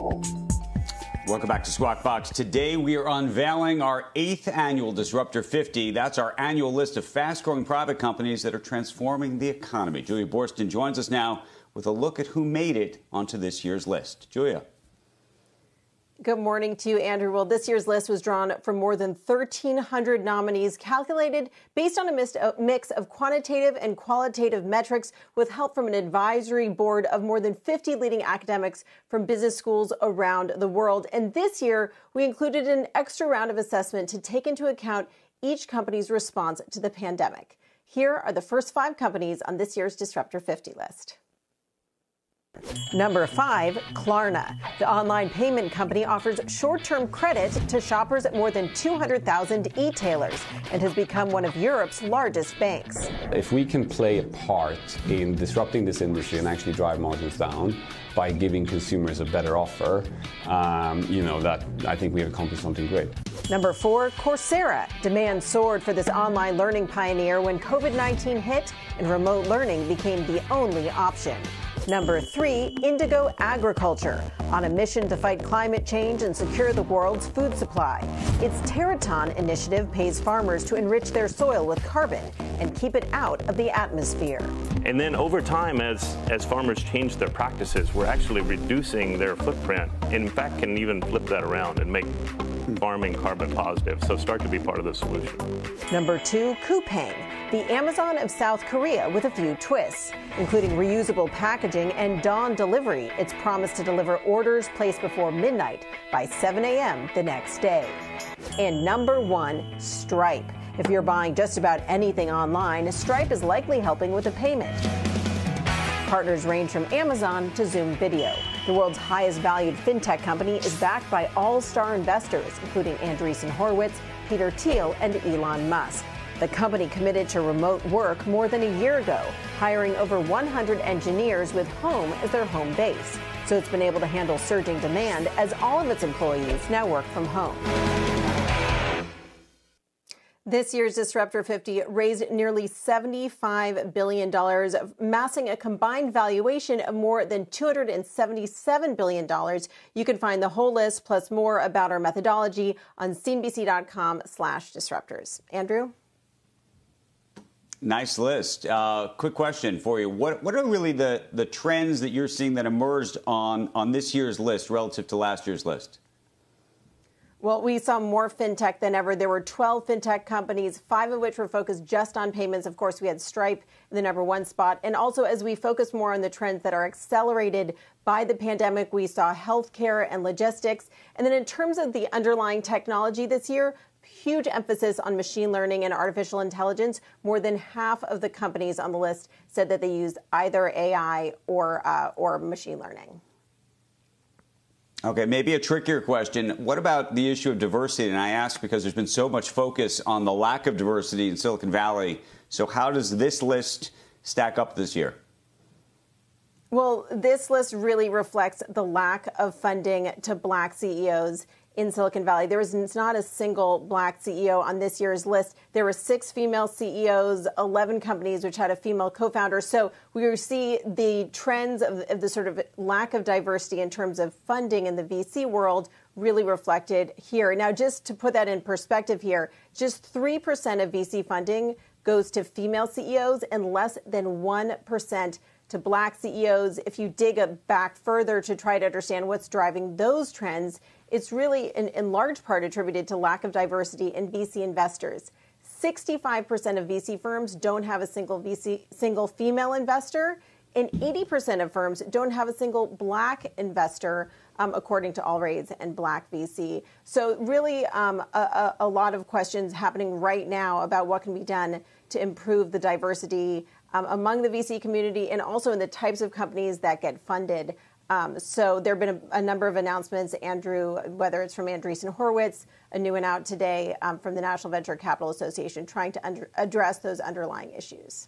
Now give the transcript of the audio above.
Welcome back to Squawk Box. Today we are unveiling our eighth annual Disruptor 50. That's our annual list of fast growing private companies that are transforming the economy. Julia Boorstin joins us now with a look at who made it onto this year's list. Julia. Good morning to you, Andrew. Well, this year's list was drawn from more than 1,300 nominees, calculated based on a uh, mix of quantitative and qualitative metrics with help from an advisory board of more than 50 leading academics from business schools around the world. And this year, we included an extra round of assessment to take into account each company's response to the pandemic. Here are the first five companies on this year's Disruptor 50 list. Number five, Klarna. The online payment company offers short term credit to shoppers at more than 200,000 e-tailers and has become one of Europe's largest banks. If we can play a part in disrupting this industry and actually drive margins down by giving consumers a better offer, um, you know, that I think we have accomplished something great. Number four, Coursera. Demand soared for this online learning pioneer when COVID 19 hit and remote learning became the only option. Number three, Indigo Agriculture, on a mission to fight climate change and secure the world's food supply. Its Terraton initiative pays farmers to enrich their soil with carbon and keep it out of the atmosphere. And then over time, as, as farmers change their practices, we're actually reducing their footprint. In fact, can even flip that around and make farming carbon positive. So start to be part of the solution. Number two, Coupang, the Amazon of South Korea with a few twists, including reusable packaging and dawn delivery. Its promise to deliver orders placed before midnight by 7 a.m. the next day. And number one, Stripe. If you're buying just about anything online, Stripe is likely helping with the payment. Partners range from Amazon to Zoom Video. The world's highest valued fintech company is backed by all star investors, including Andreessen Horowitz, Peter Thiel, and Elon Musk. The company committed to remote work more than a year ago, hiring over 100 engineers with home as their home base. So it's been able to handle surging demand as all of its employees now work from home. This year's Disruptor 50 raised nearly $75 billion, amassing a combined valuation of more than $277 billion. You can find the whole list plus more about our methodology on cnbc.com slash disruptors. Andrew? Nice list. Uh, quick question for you. What, what are really the, the trends that you're seeing that emerged on, on this year's list relative to last year's list? Well, we saw more fintech than ever. There were 12 fintech companies, five of which were focused just on payments. Of course, we had Stripe in the number one spot. And also, as we focus more on the trends that are accelerated by the pandemic, we saw healthcare and logistics. And then, in terms of the underlying technology this year, huge emphasis on machine learning and artificial intelligence. More than half of the companies on the list said that they use either AI or, uh, or machine learning. Okay, maybe a trickier question. What about the issue of diversity? And I ask because there's been so much focus on the lack of diversity in Silicon Valley. So, how does this list stack up this year? Well, this list really reflects the lack of funding to black CEOs in Silicon Valley. There was not a single black CEO on this year's list. There were six female CEOs, 11 companies which had a female co founder. So we see the trends of, of, the sort of lack of diversity in terms of funding in the VC world really reflected here. Now, just to put that in perspective here, just 3% of VC funding goes to female CEOs and less than 1% to black CEOs. If you dig back further to try to understand what's driving those trends, it's really in, in large part attributed to lack of diversity in VC investors. 65% of VC firms don't have a single VC single female investor, and 80% of firms don't have a single black investor, um, according to All Allraids and Black VC. So, really, um, a, a, lot of questions happening right now about what can be done to improve the diversity um, among the VC community and also in the types of companies that get funded. Um, so there have been a, a, number of announcements, Andrew, whether it's from Andreessen Horowitz, a new one out today um, from the National Venture Capital Association, trying to under, address those underlying issues.